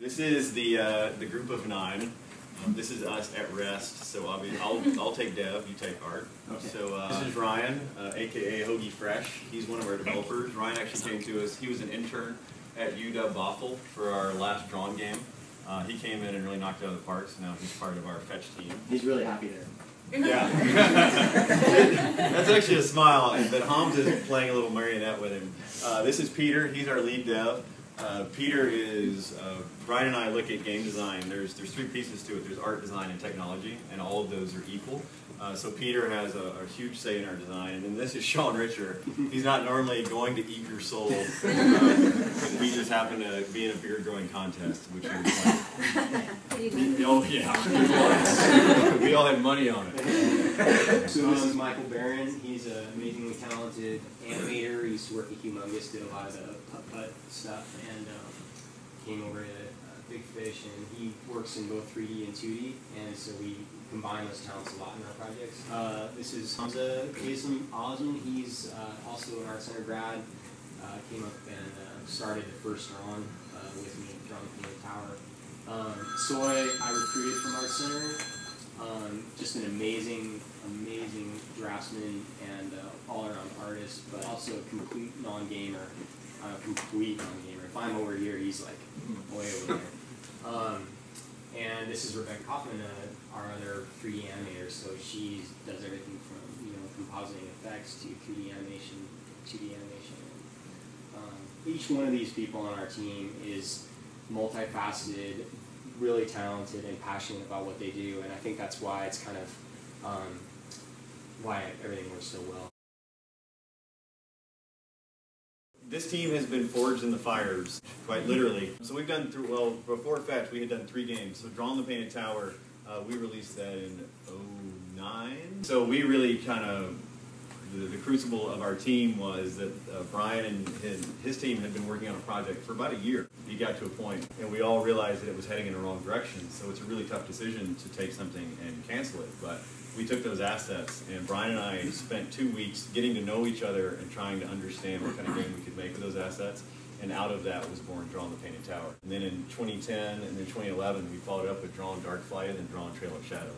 This is the uh, the group of nine. Um, this is us at rest. So obviously, I'll I'll take Dev. You take Art. Okay. So uh, this is Ryan, uh, aka Hoagie Fresh. He's one of our developers. Ryan actually came to us. He was an intern at UW Bothell for our last drawn game. Uh, he came in and really knocked it out of the park. So now he's part of our fetch team. He's really happy there. Yeah. That's actually a smile, but Hams is playing a little marionette with him. Uh, this is Peter. He's our lead dev. Uh, Peter is, uh, Brian and I look at game design. There's, there's three pieces to it. There's art, design, and technology, and all of those are equal. Uh, so Peter has a, a, huge say in our design. And then this is Sean Richer. He's not normally going to eat your soul. Uh, we just happen to be in a beard growing contest, which is like, oh yeah, we all had money on it. So this is Michael Barron. He's an amazingly talented animator. He used to work at Humongous, did a lot of the putt-putt stuff, and um, came over to uh, Big Fish, and he works in both 3D and 2D, and so we combine those talents a lot in our projects. Uh, this is Hamza Kasim Osman. He's uh, also an Art Center grad. Uh, came up and uh, started the first drawing uh, with me, drawing from the tower. Soy, I recruited from Art Center. Um, just an amazing, amazing draftsman and uh, all-around artist, but also a complete non-gamer. Uh, complete non-gamer. If I'm over here, he's like way over there. Um, and this is Rebecca Kaufman, uh, our other 3D animator. So she does everything from you know compositing effects to 3D animation, 2D animation. Um, each one of these people on our team is multifaceted, really talented, and passionate about what they do. And I think that's why it's kind of um, why everything works so well. This team has been forged in the fires, quite literally. So we've done through, well, before Fetch, we had done three games. So Drawn the Painted Tower, uh, we released that in 09. So we really kind of, the, the, crucible of our team was that uh, Brian and his, his, team had been working on a project for about a year. He got to a point, and we all realized that it was heading in the wrong direction. So it's a really tough decision to take something and cancel it. But we took those assets, and Brian and I spent two weeks getting to know each other and trying to understand what kind of game we could make with those assets. And out of that was born Drawn the Painted Tower. And then in 2010 and then 2011, we followed up with Drawn Dark Flight and Drawn Trail of Shadows.